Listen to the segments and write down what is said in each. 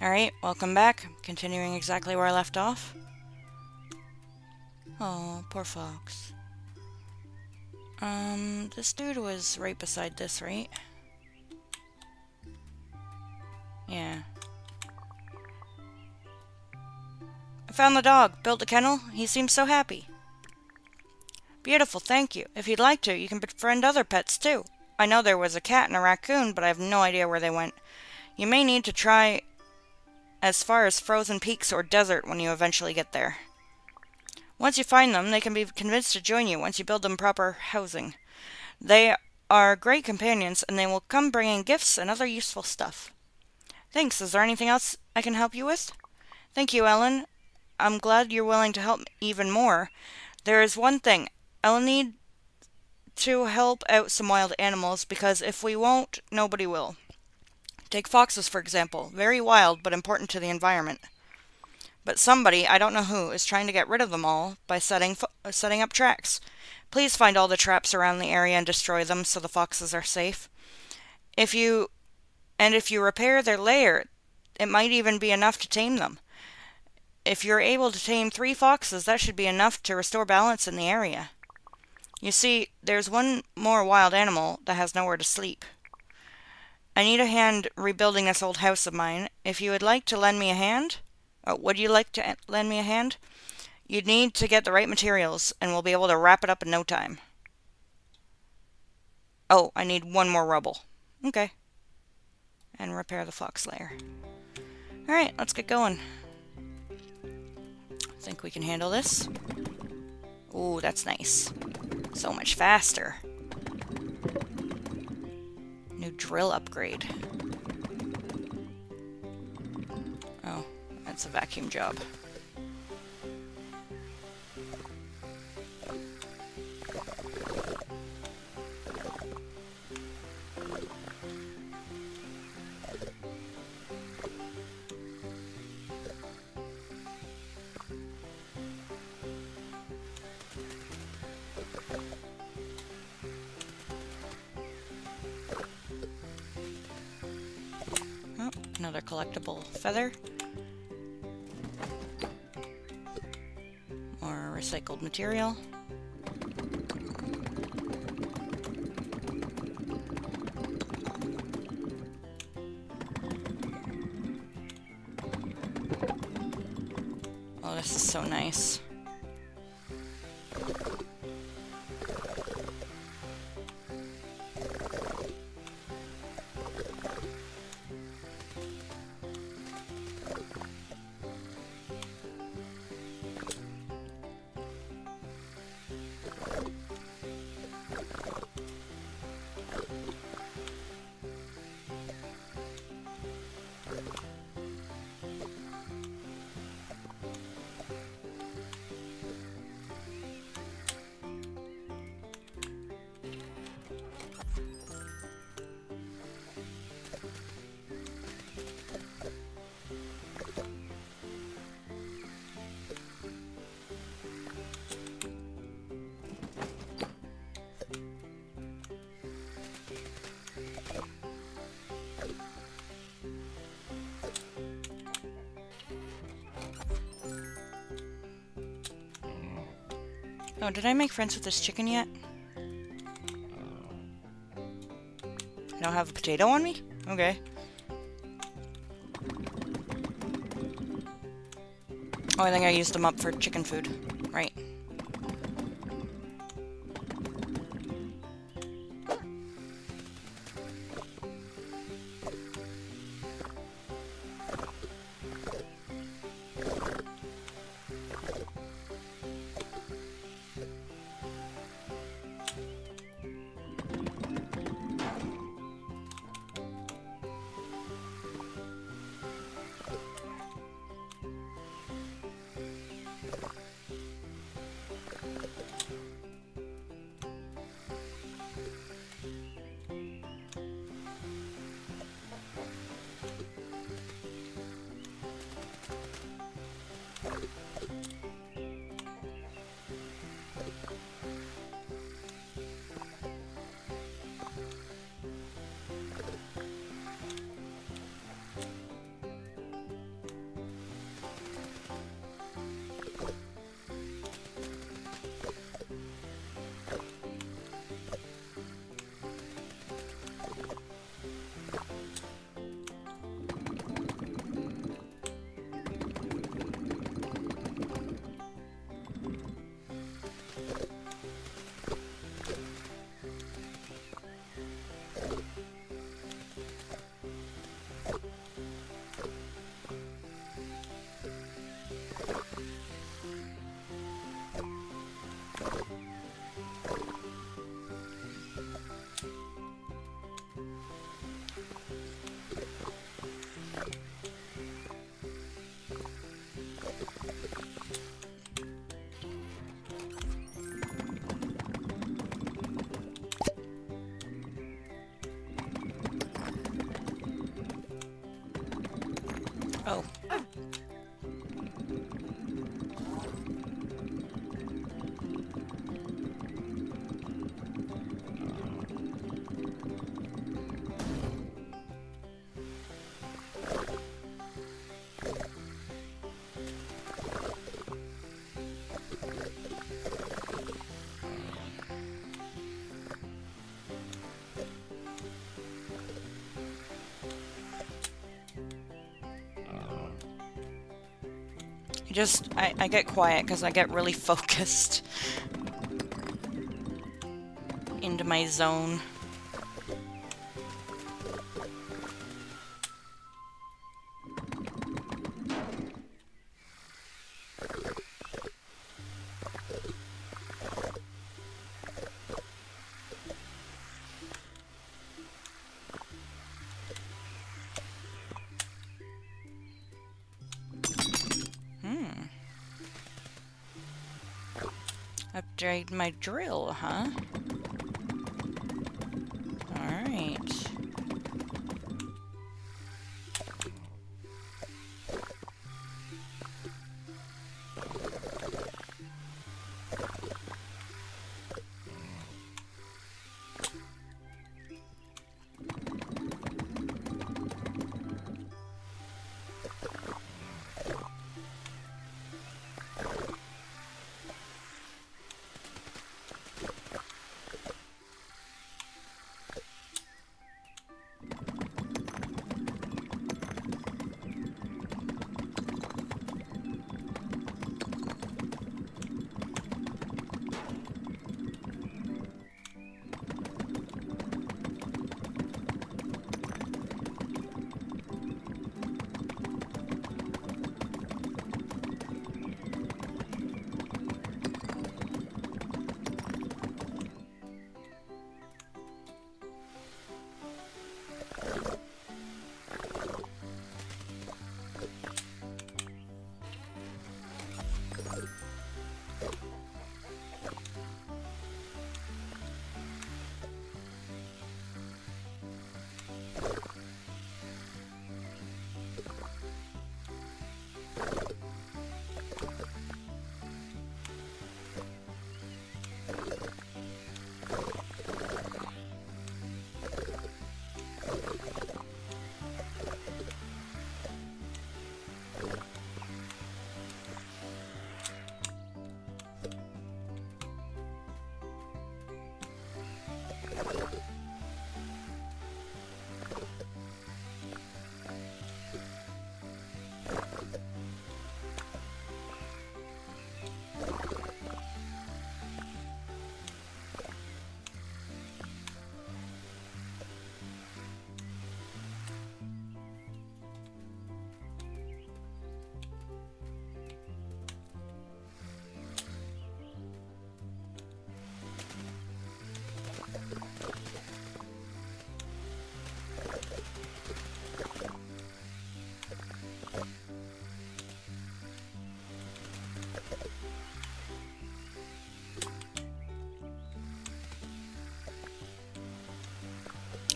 Alright, welcome back. Continuing exactly where I left off. Oh, poor fox. Um, this dude was right beside this, right? Yeah. I found the dog. Built a kennel. He seems so happy. Beautiful, thank you. If you'd like to, you can befriend other pets too. I know there was a cat and a raccoon, but I have no idea where they went. You may need to try as far as frozen peaks or desert when you eventually get there. Once you find them, they can be convinced to join you once you build them proper housing. They are great companions, and they will come bringing gifts and other useful stuff. Thanks. Is there anything else I can help you with? Thank you, Ellen. I'm glad you're willing to help even more. There is one thing. I'll need to help out some wild animals, because if we won't, nobody will. Take foxes, for example. Very wild, but important to the environment. But somebody, I don't know who, is trying to get rid of them all by setting, uh, setting up tracks. Please find all the traps around the area and destroy them so the foxes are safe. If you and if you repair their lair, it might even be enough to tame them. If you're able to tame three foxes, that should be enough to restore balance in the area. You see, there's one more wild animal that has nowhere to sleep. I need a hand rebuilding this old house of mine. If you would like to lend me a hand, uh, would you like to lend me a hand? You'd need to get the right materials, and we'll be able to wrap it up in no time. Oh, I need one more rubble. Okay. And repair the fox lair. Alright, let's get going. I think we can handle this. Ooh, that's nice. So much faster drill upgrade. Oh, that's a vacuum job. Another collectible feather. More recycled material. Oh, this is so nice. Oh, did I make friends with this chicken yet? I don't have a potato on me? Okay. Oh, I think I used them up for chicken food. Just, I, I get quiet because I get really focused into my zone. Upgrade my drill, huh?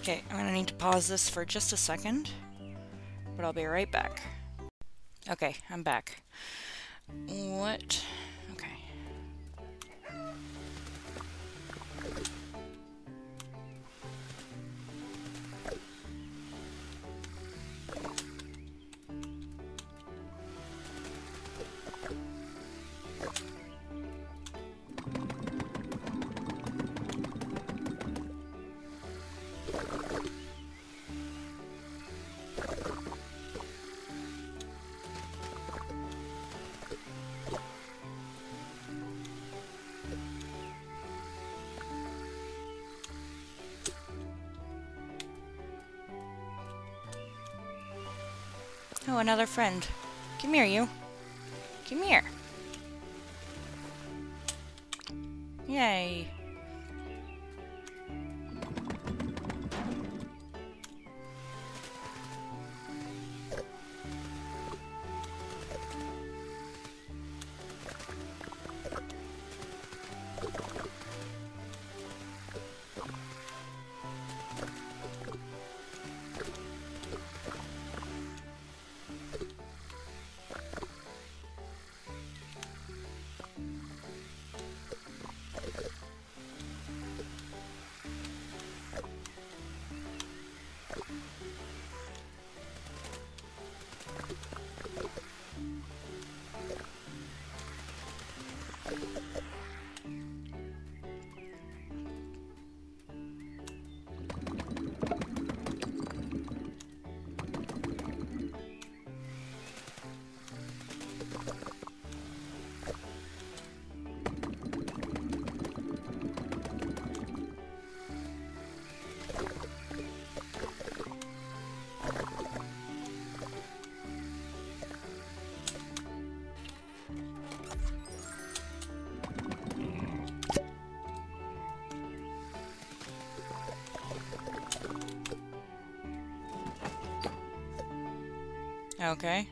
Okay, I'm gonna need to pause this for just a second, but I'll be right back. Okay, I'm back. What? Oh, another friend. Come here, you. Come here. Yay. Okay.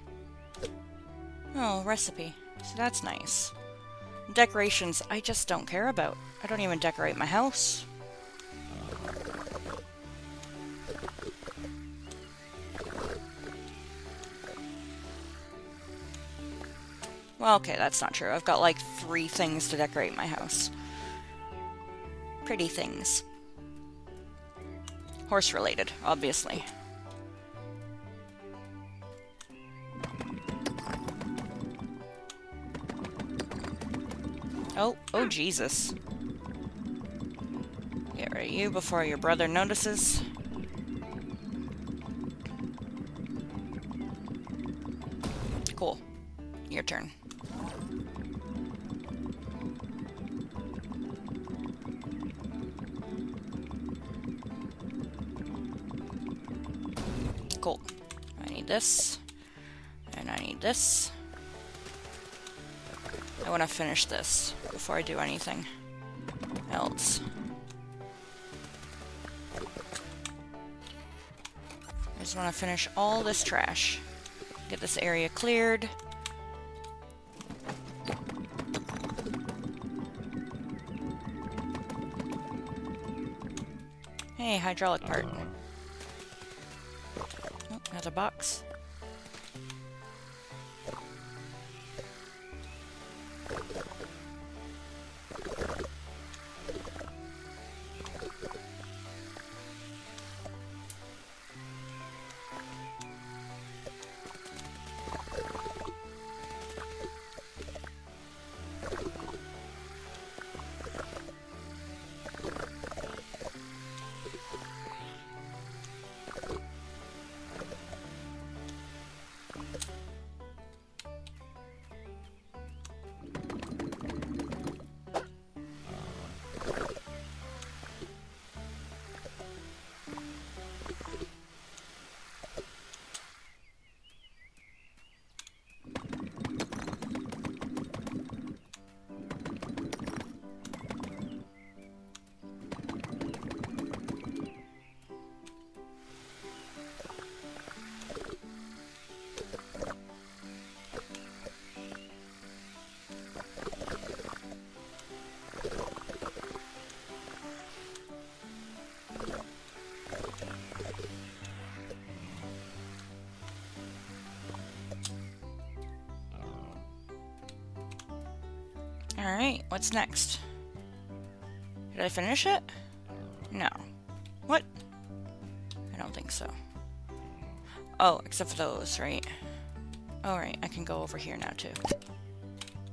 Oh, recipe. So that's nice. Decorations, I just don't care about. I don't even decorate my house. Well, okay, that's not true. I've got like three things to decorate my house. Pretty things. Horse related, obviously. Oh, oh Jesus. Get rid of you before your brother notices. Cool. Your turn. Cool. I need this. And I need this. I want to finish this before I do anything else. I just want to finish all this trash. Get this area cleared. Hey, hydraulic part. Oh, another box. Alright, what's next? Did I finish it? No. What? I don't think so. Oh, except for those, right? Oh, Alright, I can go over here now too.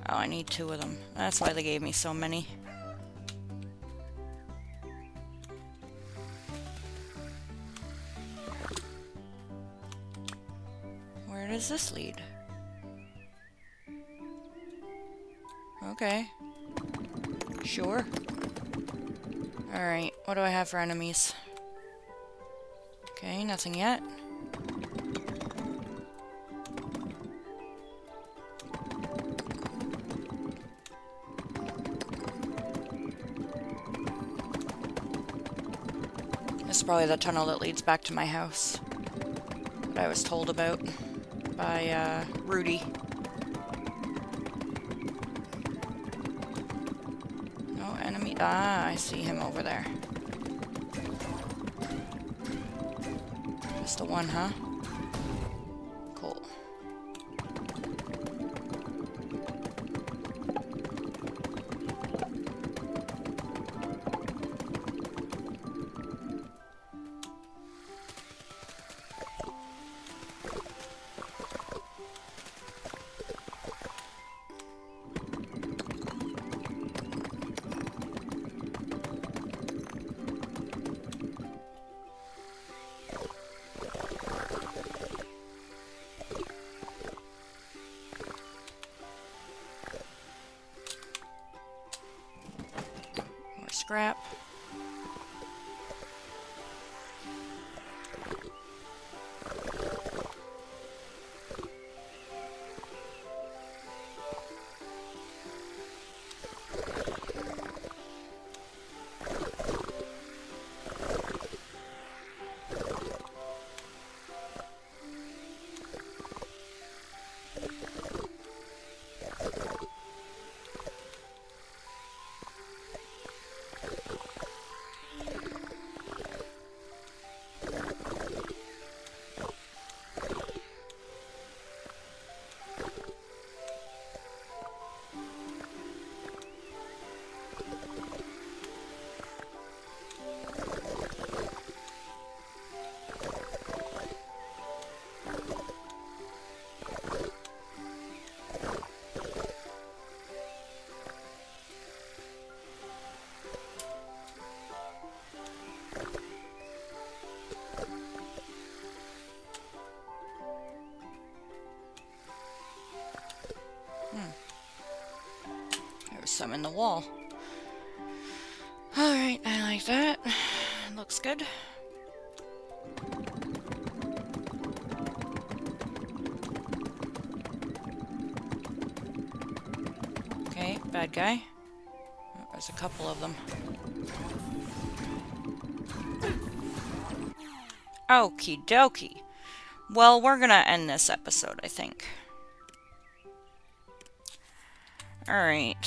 Oh, I need two of them. That's why they gave me so many. Where does this lead? Okay. Sure. Alright, what do I have for enemies? Okay, nothing yet. This is probably the tunnel that leads back to my house. That I was told about by, uh, Rudy. Ah, I see him over there. Just the one, huh? Some in the wall. Alright, I like that. Looks good. Okay, bad guy. Oh, There's a couple of them. Okie dokie. Well, we're gonna end this episode, I think. Alright.